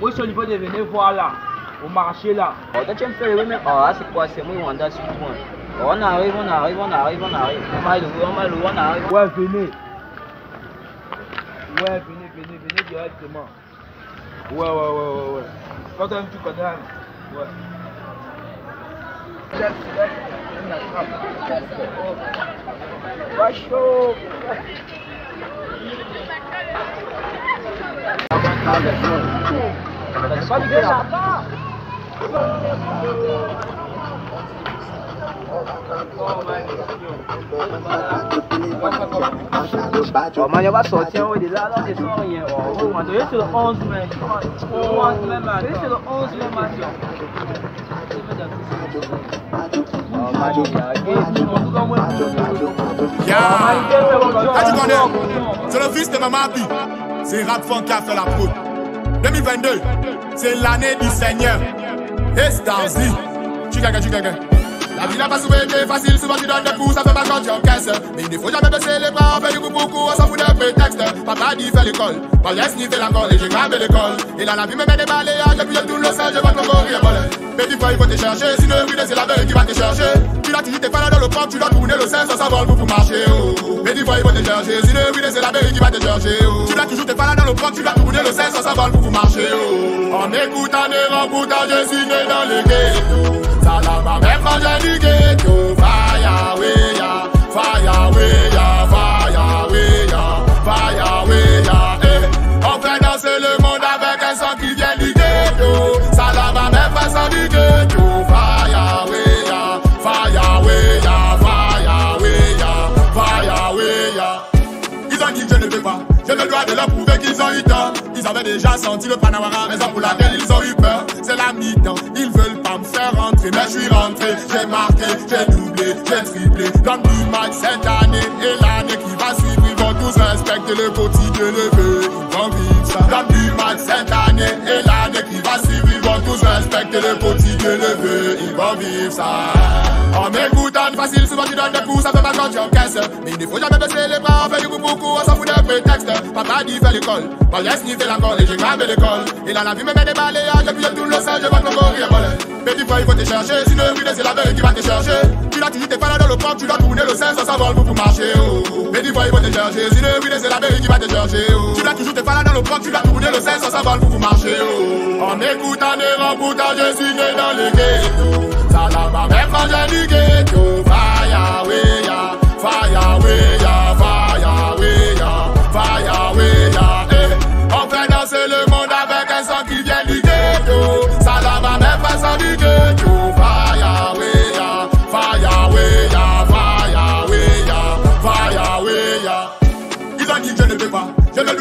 Au niveau de venir voir là, au marché là. Oh, toi, tu me fais le même. Oh, ah, c'est quoi C'est moi, Wanda, sur le point. Oh, on arrive, on arrive, on arrive, on arrive. On va on va louer, on arrive. Ouais, venez. Ouais, venez, venez, venez directement. Ouais, ouais, ouais, ouais, ouais. Quand même, tu connais. hein. Ouais. On attrape. Oh. Pas chaud. C'est pas du tout là. Oh, man, on va sortir, on est là, là, c'est sans rien. Oh, on va donner sur le 11 mai. Le 11 mai, man. C'est le 11 mai, man. Oh, man, il y a tout le monde comme moi. Yeah. Ah, tu connais C'est le fils de Maman Bi. C'est Rap Funk qui a fait la prod. 2022, c'est l'année du Seigneur. Et Starzy. Tu gagne, tu gagne. La vie n'a pas souvent été facile, souvent tu donnes des coups, ça fait pas quand tu encaisses. Mais il ne faut jamais baisser les bras, on fait du coup beaucoup, on s'en fout des prétextes. Papa dit fait l'école, Paul laisse ni fait l'école, et j'ai gravé l'école. Et dans la vie, me met des balayages, depuis le tout le sel, je vois qu'on courir, voilà. Mais des fois il faut te chercher, sinon oui, c'est la veille qui va te chercher. Tu l'as toujours tes pas dans le camp, tu dois tourner le sel, ça s'envole pour marcher, oh. Mais des fois il faut te chercher, sinon oui, c'est la veille qui va te chercher, oh. Tu l'as toujours tes pas dans le camp, tu dois tourner le sel, ça s'envole pour marcher, oh. En écoutant des remboutages, je suis dans le ghetto. Ça là va même quand j'ai du ghetto. Pas. Je me dois de leur prouver qu'ils ont eu tort. Ils avaient déjà senti le Panamara, raison pour laquelle ils ont eu peur. C'est la mi-temps, ils veulent pas me faire rentrer. Mais je suis rentré, j'ai marqué, j'ai doublé, j'ai triplé. L'homme du match cette année et l'année qui va suivre. Ils vont tous respecter le quotidien levé. Ils vont vivre ça. L'homme du match cette année et l'année qui va suivre. Ils vont tous respecter le quotidien levé. Ils vont vivre ça. En m'écoutant facile, souvent tu donnes des coups, ça fait pas quand tu encaisses. Mais il ne faut jamais baisser les bras, on fait du coup beaucoup, on s'en fout des prétextes. Papa dit fais l'école, Paul laisse ni fait l'école, et j'ai gravé l'école. Et là la vie me met des balayages, depuis le tout le sel, je vois mourir volé. Mais des fois il faut te chercher, sinon oui c'est la veille qui va te chercher. Tu l'as toujours tes pas dans le camp, tu dois tourner le sel, ça s'envole pour marcher. Oh. Des fois il faut te chercher, sinon oui c'est la veille qui va te chercher. Oh. Tu l'as toujours tes pas dans le camp, tu dois tourner le sel, ça s'envole pour marcher. Oh. En écoutant des remboutages, je suis dans le ghetto.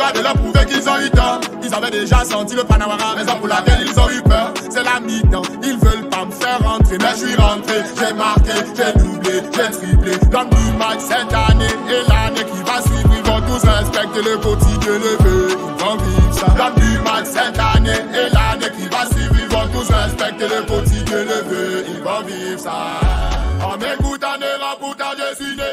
avaient leur prouvé qu'ils ont eu tort. Ils avaient déjà senti le panawara, raison pour laquelle ils ont eu peur. C'est la mi-temps, ils veulent pas me faire rentrer. Mais je suis rentré, j'ai marqué, j'ai doublé, j'ai triplé. L'homme du match cette année et l'année qui va suivre, ils vont tous respecter le quotidien levé. Ils vont vivre ça. L'homme du match cette année et l'année qui va suivre, ils vont tous respecter le quotidien levé. Ils vont vivre ça. En m'écoutant, ne remportant, je suis né.